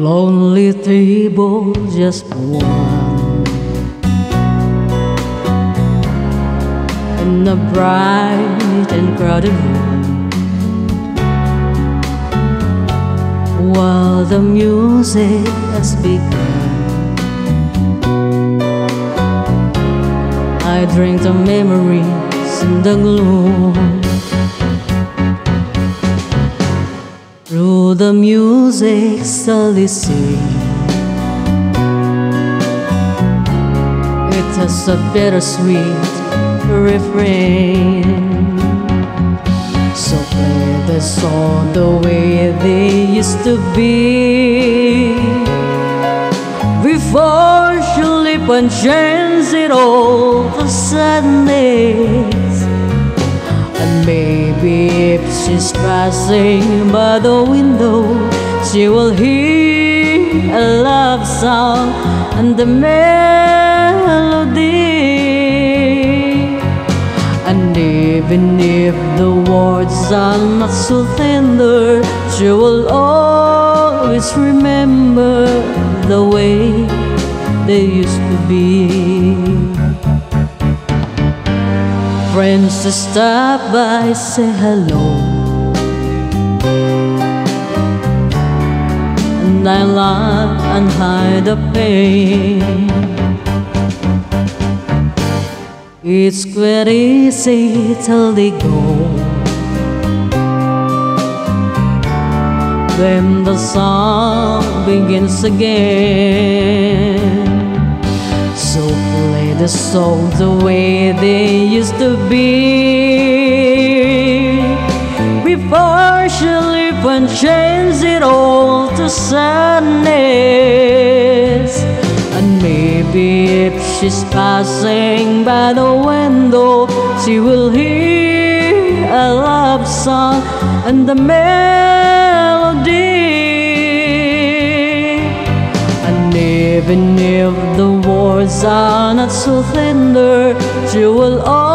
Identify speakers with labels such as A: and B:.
A: Lonely table, just one. In a bright and crowded room. While the music has begun. I drink the memories in the gloom Through the music slowly sing It has a bittersweet refrain. So play the song the way they used to be. Before she leap and change it all to sadness she's passing by the window, she will hear a love song and the melody. And even if the words are not so tender, she will always remember the way they used to be friends to stop by, say hello. And I laugh and hide the pain. It's quite easy till they go. Then the song begins again. So play the songs the way they used to be Before she leave and change sadness. And maybe if she's passing by the window She will hear a love song and the melody. And even if the words are not so tender, she will always